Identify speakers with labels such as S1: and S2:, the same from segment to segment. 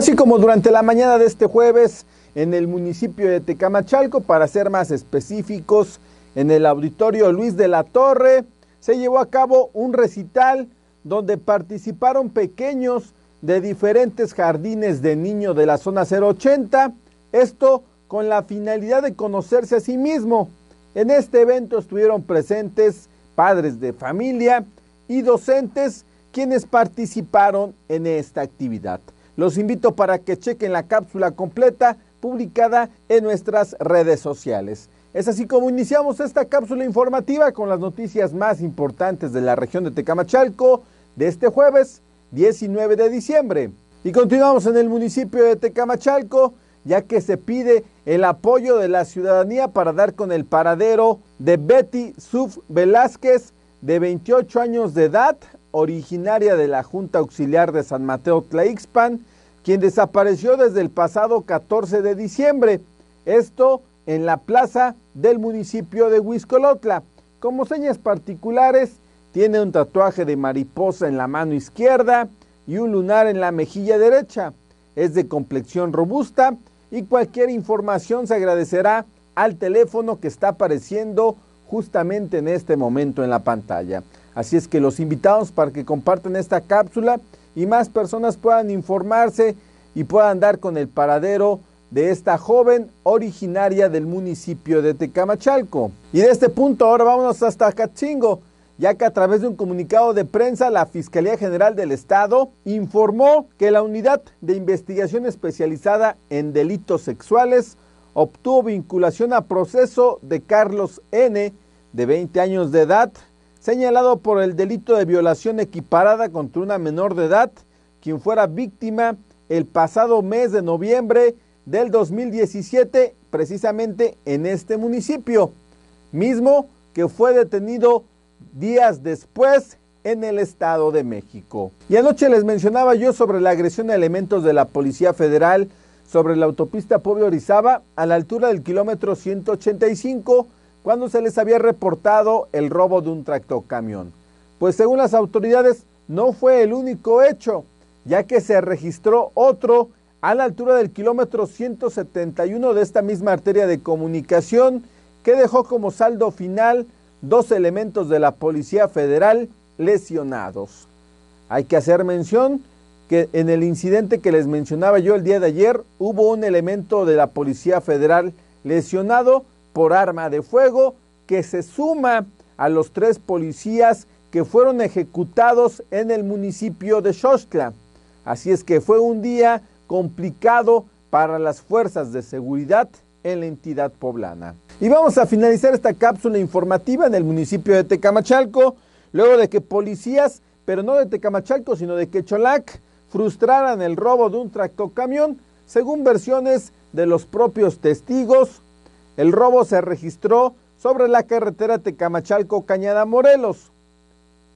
S1: Así como durante la mañana de este jueves en el municipio de Tecamachalco, para ser más específicos, en el auditorio Luis de la Torre, se llevó a cabo un recital donde participaron pequeños de diferentes jardines de niños de la zona 080, esto con la finalidad de conocerse a sí mismo. En este evento estuvieron presentes padres de familia y docentes quienes participaron en esta actividad. Los invito para que chequen la cápsula completa publicada en nuestras redes sociales. Es así como iniciamos esta cápsula informativa con las noticias más importantes de la región de Tecamachalco de este jueves 19 de diciembre. Y continuamos en el municipio de Tecamachalco, ya que se pide el apoyo de la ciudadanía para dar con el paradero de Betty Suf Velázquez, de 28 años de edad, originaria de la Junta Auxiliar de San Mateo Tlaixpan, quien desapareció desde el pasado 14 de diciembre. Esto en la plaza del municipio de Huizcolotla. Como señas particulares, tiene un tatuaje de mariposa en la mano izquierda y un lunar en la mejilla derecha. Es de complexión robusta y cualquier información se agradecerá al teléfono que está apareciendo justamente en este momento en la pantalla. Así es que los invitamos para que compartan esta cápsula y más personas puedan informarse y puedan dar con el paradero de esta joven originaria del municipio de Tecamachalco. Y de este punto ahora vámonos hasta Cachingo, ya que a través de un comunicado de prensa la Fiscalía General del Estado informó que la unidad de investigación especializada en delitos sexuales obtuvo vinculación a proceso de Carlos N., de 20 años de edad, señalado por el delito de violación equiparada contra una menor de edad, quien fuera víctima el pasado mes de noviembre del 2017, precisamente en este municipio, mismo que fue detenido días después en el Estado de México. Y anoche les mencionaba yo sobre la agresión a elementos de la Policía Federal sobre la autopista Pueblo Orizaba a la altura del kilómetro 185 cuando se les había reportado el robo de un tractocamión. Pues según las autoridades no fue el único hecho, ya que se registró otro a la altura del kilómetro 171 de esta misma arteria de comunicación que dejó como saldo final dos elementos de la Policía Federal lesionados. Hay que hacer mención que en el incidente que les mencionaba yo el día de ayer hubo un elemento de la Policía Federal lesionado por arma de fuego que se suma a los tres policías que fueron ejecutados en el municipio de Xochitl. Así es que fue un día complicado para las fuerzas de seguridad en la entidad poblana. Y vamos a finalizar esta cápsula informativa en el municipio de Tecamachalco, luego de que policías, pero no de Tecamachalco, sino de Quecholac, frustraran el robo de un tractocamión, según versiones de los propios testigos, el robo se registró sobre la carretera Tecamachalco-Cañada Morelos,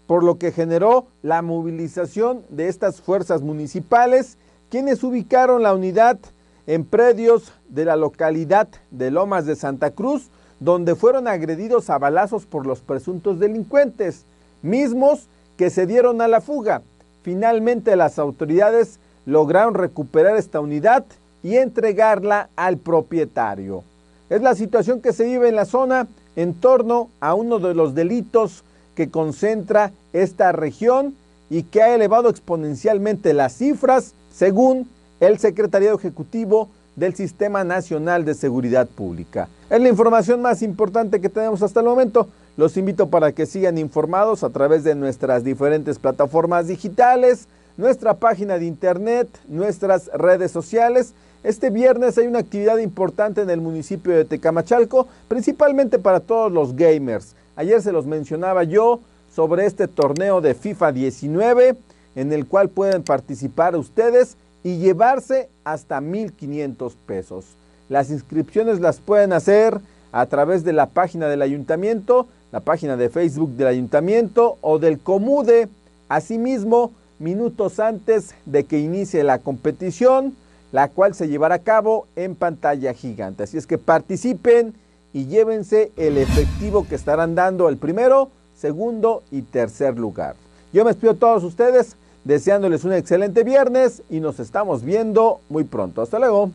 S1: por lo que generó la movilización de estas fuerzas municipales, quienes ubicaron la unidad en predios de la localidad de Lomas de Santa Cruz, donde fueron agredidos a balazos por los presuntos delincuentes, mismos que se dieron a la fuga. Finalmente las autoridades lograron recuperar esta unidad y entregarla al propietario. Es la situación que se vive en la zona en torno a uno de los delitos que concentra esta región y que ha elevado exponencialmente las cifras según el Secretariado Ejecutivo del Sistema Nacional de Seguridad Pública. Es la información más importante que tenemos hasta el momento. Los invito para que sigan informados a través de nuestras diferentes plataformas digitales, nuestra página de internet, nuestras redes sociales este viernes hay una actividad importante en el municipio de Tecamachalco, principalmente para todos los gamers. Ayer se los mencionaba yo sobre este torneo de FIFA 19, en el cual pueden participar ustedes y llevarse hasta 1.500 pesos. Las inscripciones las pueden hacer a través de la página del ayuntamiento, la página de Facebook del ayuntamiento o del Comude. Asimismo, minutos antes de que inicie la competición, la cual se llevará a cabo en pantalla gigante. Así es que participen y llévense el efectivo que estarán dando el primero, segundo y tercer lugar. Yo me despido a todos ustedes, deseándoles un excelente viernes y nos estamos viendo muy pronto. Hasta luego.